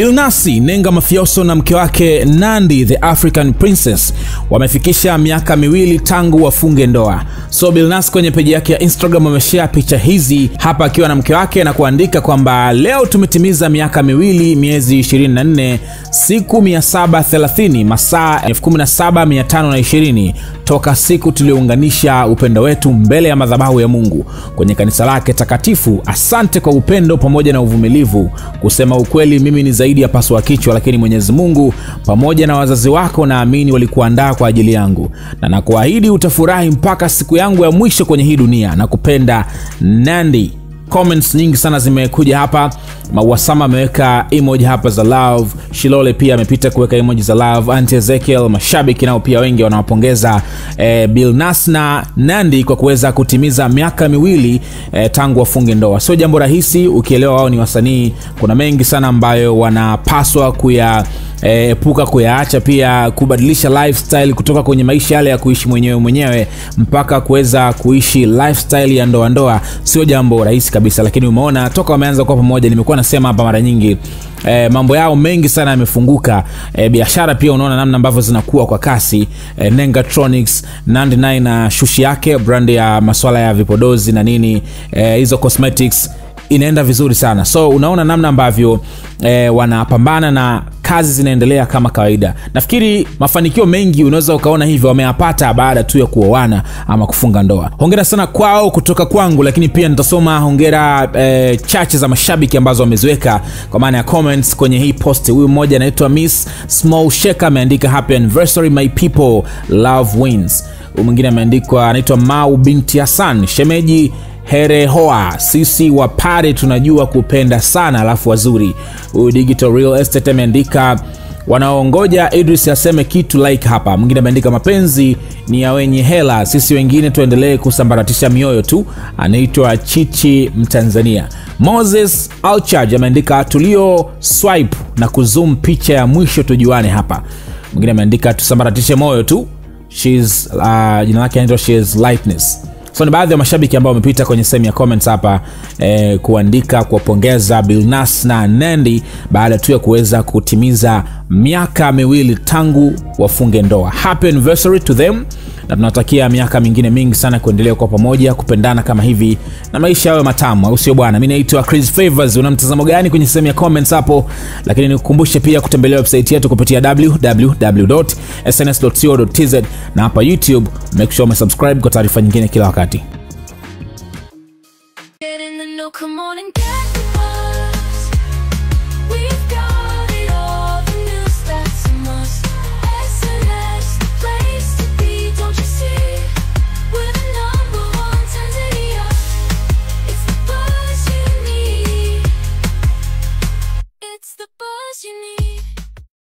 Bilnasi Nenga Mafioso na mke wake Nandi the African Princess wamefikisha miaka miwili tangu wafunge ndoa. So Billnass kwenye peji yake ya Instagram ameshare picha hizi hapa akiwa na mke wake na kuandika kwamba leo tumetimiza miaka miwili miezi 24 siku 730 masaa 17520 toka siku tuliounganisha upendo wetu mbele ya madhabahu ya Mungu kwenye kanisa lake takatifu. Asante kwa upendo pamoja na uvumilivu. Kusema ukweli, mimi ni zaidi ya paswa kichwa, lakini Mwenyezi Mungu pamoja na wazazi wako naamini walikuandaa kwa ajili yangu, na nakuahidi utafurahi mpaka siku yangu ya mwisho kwenye hii dunia. na kupenda Nandi. Comments nyingi sana zimekuja hapa. Mauasama ameweka emoji hapa za love. Shilole pia amepita kuweka emoji za love. Anti Ezekiel, mashabiki nao pia wengi wanawapongeza eh, Bilnas na Nandi kwa kuweza kutimiza miaka miwili eh, tangu wafunge ndoa. Sio jambo rahisi, ukielewa wao ni wasanii. Kuna mengi sana ambayo wanapaswa kuya epuka kuyaacha, pia kubadilisha lifestyle kutoka kwenye maisha yale ya kuishi mwenyewe mwenyewe mpaka kuweza kuishi lifestyle ya ndoa ndoa, sio jambo rahisi kabisa. Lakini umeona toka wameanza kuwa pamoja, nimekuwa nasema hapa mara nyingi E, mambo yao mengi sana yamefunguka. E, biashara pia unaona namna ambavyo zinakuwa kwa kasi. E, Nengatronics, Nandi naye na shushi yake brand ya maswala ya vipodozi na nini hizo e, cosmetics inaenda vizuri sana so unaona namna ambavyo e, wanapambana na kazi zinaendelea kama kawaida. Nafikiri mafanikio mengi unaweza ukaona hivyo wameyapata baada tu ya kuoana ama kufunga ndoa. Hongera sana kwao kutoka kwangu lakini pia nitasoma hongera e, chache za mashabiki ambazo wameziweka kwa maana ya comments kwenye hii post. Huyu mmoja anaitwa miss small sheka ameandika happy anniversary my people love wins. Mwingine ameandikwa anaitwa mau binti hassan. Shemeji herehoa sisi wapare tunajua kupenda sana alafu wazuri. Huyu digital real estate ameandika wanaongoja idris aseme kitu like hapa. Mwingine ameandika mapenzi ni ya wenye hela sisi wengine tuendelee kusambaratisha mioyo tu. Anaitwa chichi mtanzania. Moses alchaj ameandika tulio swipe na kuzum picha ya mwisho tujuane hapa. Mwingine ameandika tusambaratishe moyo tu. She's, uh, jina lake anaitwa lightness so ni baadhi ya mashabiki ambao wamepita kwenye sehemu ya comments hapa eh, kuandika kuwapongeza bilnas na nendi baada tu ya kuweza kutimiza miaka miwili tangu wafunge ndoa. Happy anniversary to them. Na tunatakia miaka mingine mingi sana kuendelea kwa pamoja kupendana kama hivi na maisha yawe matamu au sio bwana? Mi naitwa chris favors. Una mtazamo gani kwenye sehemu ya comments hapo? Lakini nikukumbushe pia kutembelea website yetu kupitia www sns.co.tz na hapa youtube make sure umesubscribe kwa taarifa nyingine kila wakati